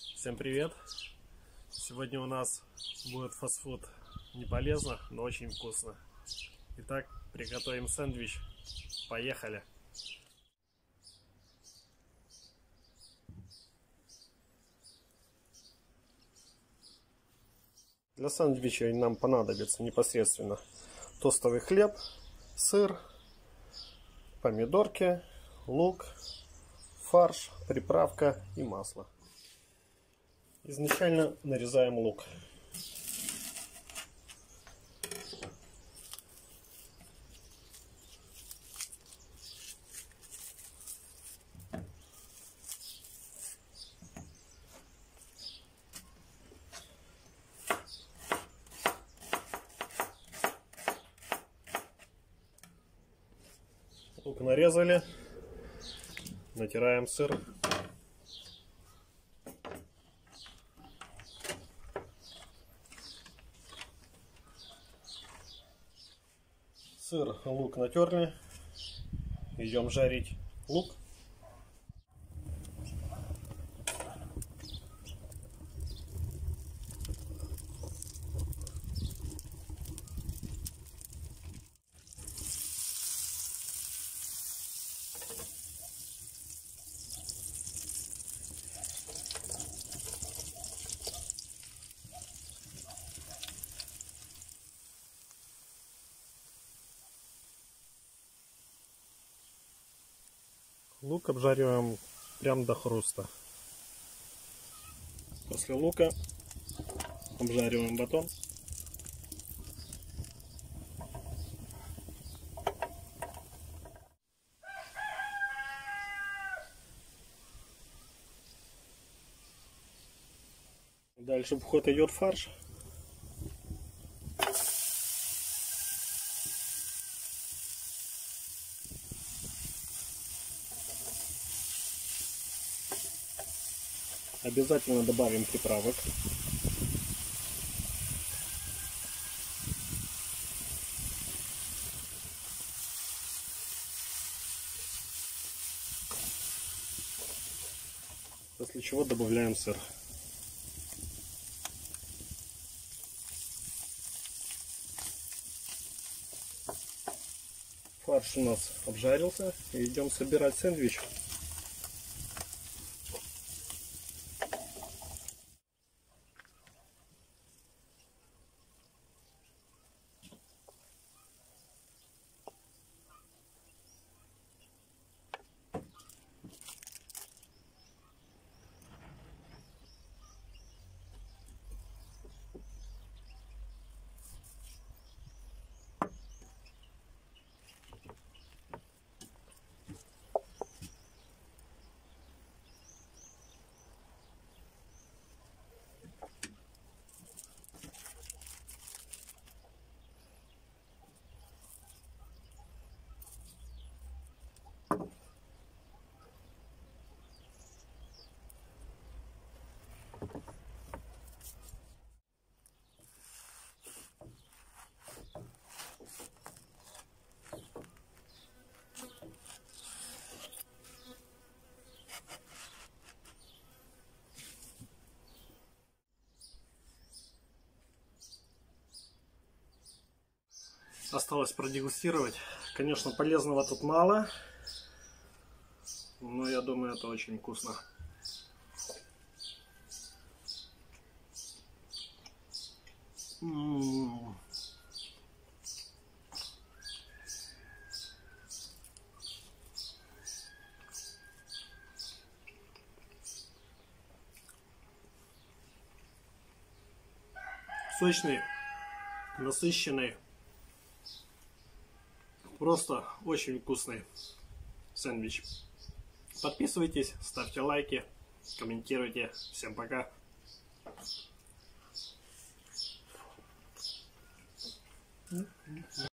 Всем привет! Сегодня у нас будет фастфуд. Не полезно, но очень вкусно. Итак, приготовим сэндвич. Поехали! Для сэндвича нам понадобится непосредственно тостовый хлеб, сыр, помидорки, лук, фарш, приправка и масло. Изначально нарезаем лук. Лук нарезали, натираем сыр. Сыр, лук натерли. Идем жарить лук. Лук обжариваем прям до хруста. После лука обжариваем батон. Дальше в ход идет фарш. Обязательно добавим приправок. После чего добавляем сыр. Фарш у нас обжарился. Идем собирать сэндвич. Осталось продегустировать. Конечно, полезного тут мало. Но я думаю, это очень вкусно. Сочный, насыщенный. Просто очень вкусный сэндвич. Подписывайтесь, ставьте лайки, комментируйте. Всем пока.